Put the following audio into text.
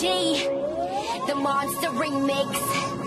G, the monster remix.